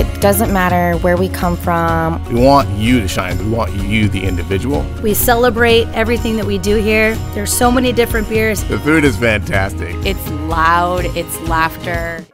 It doesn't matter where we come from. We want you to shine. We want you, the individual. We celebrate everything that we do here. There's so many different beers. The food is fantastic. It's loud, it's laughter.